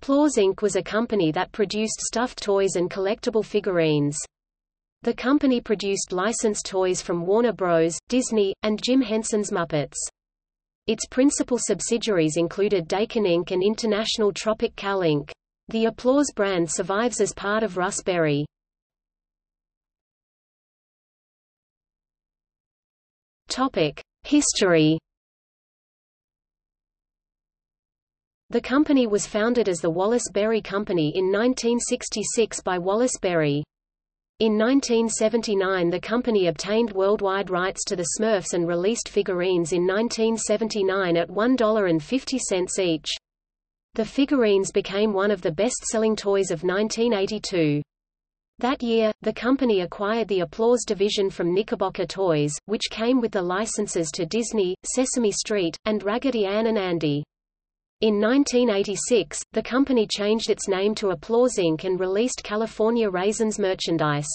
Applause Inc. was a company that produced stuffed toys and collectible figurines. The company produced licensed toys from Warner Bros., Disney, and Jim Henson's Muppets. Its principal subsidiaries included Dakin Inc. and International Tropic Cal Inc. The Applause brand survives as part of Russ Berrie. History The company was founded as the Wallace Berrie Company in 1966 by Wallace Berrie. In 1979 the company obtained worldwide rights to the Smurfs and released figurines in 1979 at $1.50 each. The figurines became one of the best-selling toys of 1982. That year, the company acquired the Applause division from Knickerbocker Toys, which came with the licenses to Disney, Sesame Street, and Raggedy Ann and Andy. In 1986, the company changed its name to Applause Inc. and released California Raisins merchandise.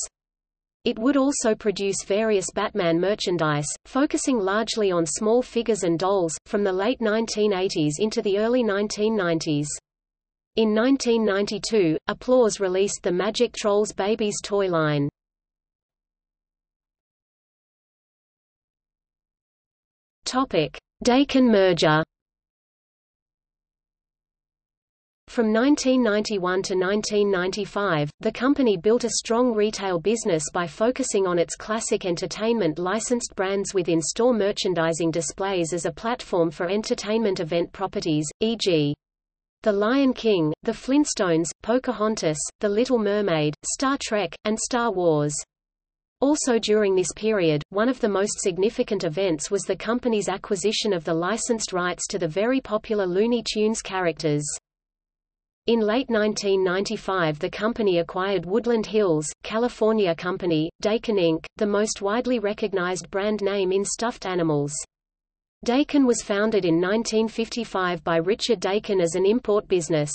It would also produce various Batman merchandise, focusing largely on small figures and dolls, from the late 1980s into the early 1990s. In 1992, Applause released the Magic Trolls Babies toy line. Dakin merger From 1991 to 1995, the company built a strong retail business by focusing on its classic entertainment licensed brands with in-store merchandising displays as a platform for entertainment event properties, e.g. The Lion King, The Flintstones, Pocahontas, The Little Mermaid, Star Trek, and Star Wars. Also during this period, one of the most significant events was the company's acquisition of the licensed rights to the very popular Looney Tunes characters. In late 1995 the company acquired Woodland Hills, California company, Dakin Inc., the most widely recognized brand name in stuffed animals. Dakin was founded in 1955 by Richard Dakin as an import business.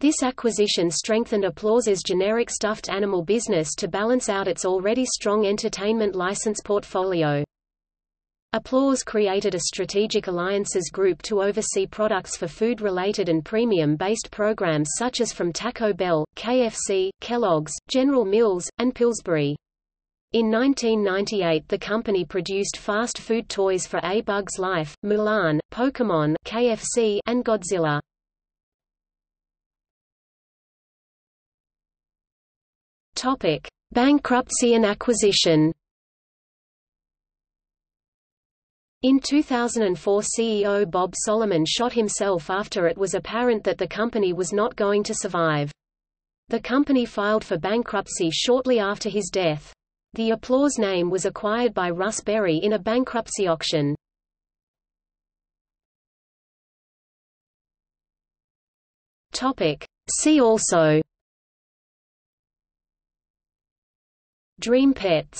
This acquisition strengthened Applause's generic stuffed animal business to balance out its already strong entertainment license portfolio. Applause created a strategic alliances group to oversee products for food-related and premium-based programs such as from Taco Bell, KFC, Kellogg's, General Mills, and Pillsbury. In 1998 the company produced fast food toys for A Bug's Life, Mulan, Pokémon, KFC, and Godzilla. Topic: Bankruptcy and acquisition. In 2004 CEO Bob Solomon shot himself after it was apparent that the company was not going to survive. The company filed for bankruptcy shortly after his death. The Applause name was acquired by Russ Berrie in a bankruptcy auction. See also Dream Pets